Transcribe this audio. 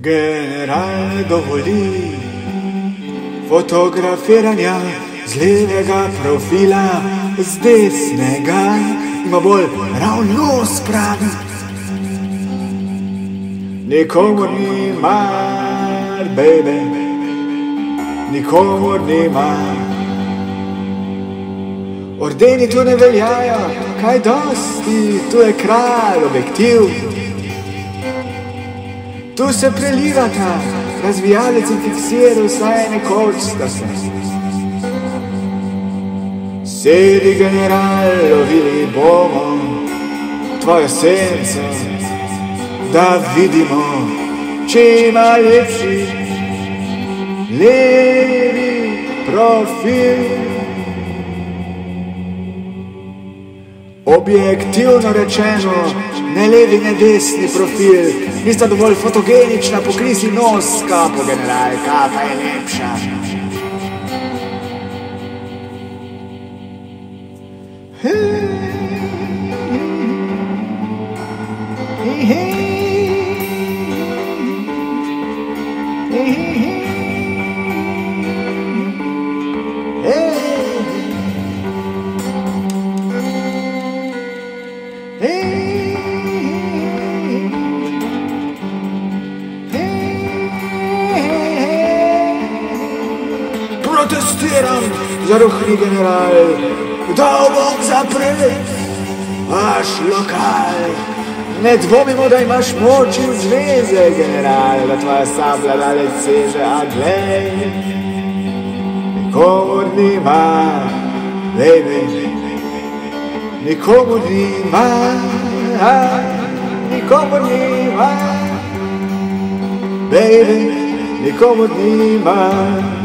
General dovoli fotografiranja z levega profila, z desnega ima bolj ravno spravi. Nikomu ni mar, baby, nikomu ni mar. Ordeni tu ne veljajo, kaj dosti, tu je kralj objektiv. Tu se prelivata, razvijalec in fiksir, vsaj nekoč sta se. Sedi general, lovili bomo tvojo senco, da vidimo, če ima lepši levi profil. Objektivno rečeno, ne levi, ne desni profil, nista dovolj fotogenična, pokrisi nos, kapo general, kapa je lepša. Protestiram, zaruhni general, dal bom zapreti vaš lokal. Ne dvomimo, da imaš moč in zveze, general, da tvoja sablja daleč seže, a glej, nikomu nima, baby, nikomu nima, nikomu nima, baby, nikomu nima.